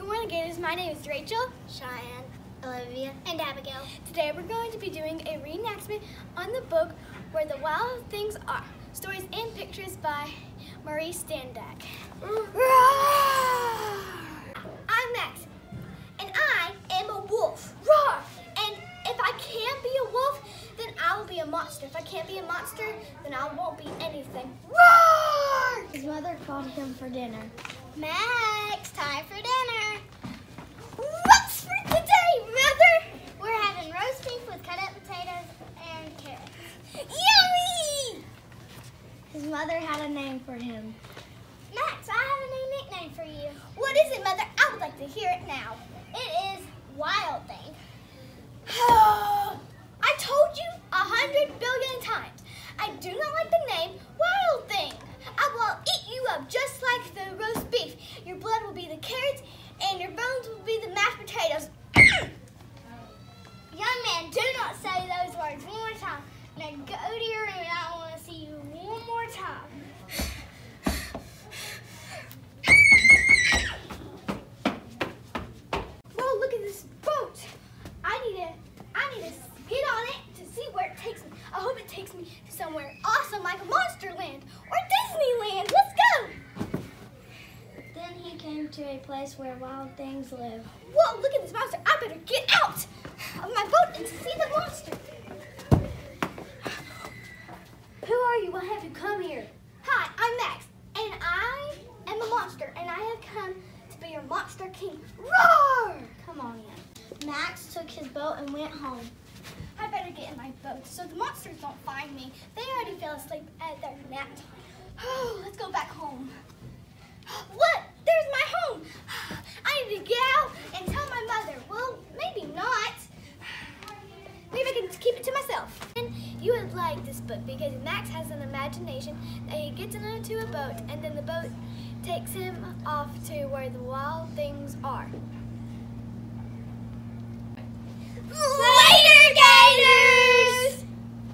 Good morning, Gators. My name is Rachel, Cheyenne, Olivia, and Abigail. Today we're going to be doing a reenactment on the book Where the Wild Things Are. Stories and pictures by Maurice Sendak. I'm Max, and I am a wolf. Roar! And if I can't be a wolf, then I will be a monster. If I can't be a monster, then I won't be anything. Roar! His mother called him for dinner. Max, time for dinner. What's for today, Mother? We're having roast beef with cut up potatoes and carrots. Yummy! His mother had a name for him. Max, I have a new nickname for you. What is it, Mother? I would like to hear it now. It is Wild Thing. I told you a hundred billion times. I do not like the name Wild Thing. I will eat you up just like the roast beef. Your blood will be the carrots, and your bones will be the mashed potatoes. Young man, do not say those words one more time. Now go to your room and I want to see you one more time. Whoa, look at this boat. I need to, I need to get on it to see where it takes me. I hope it takes me to somewhere awesome like a or Disneyland. Let's go. Then he came to a place where wild things live. Whoa, look at this monster. I better get out of my boat and see the monster. Who are you? Why have you come here? Hi, I'm Max, and I am a monster, and I have come to be your monster king. Roar! Come on in. Max took his boat and went home. I better get in my boat so the monsters don't find me. They already fell asleep at their nap time. Oh, let's go back home. What? There's my home. I need to get out and tell my mother. Well, maybe not. Maybe I can keep it to myself. And you would like this book because Max has an imagination that he gets into a boat and then the boat takes him off to where the wild things are.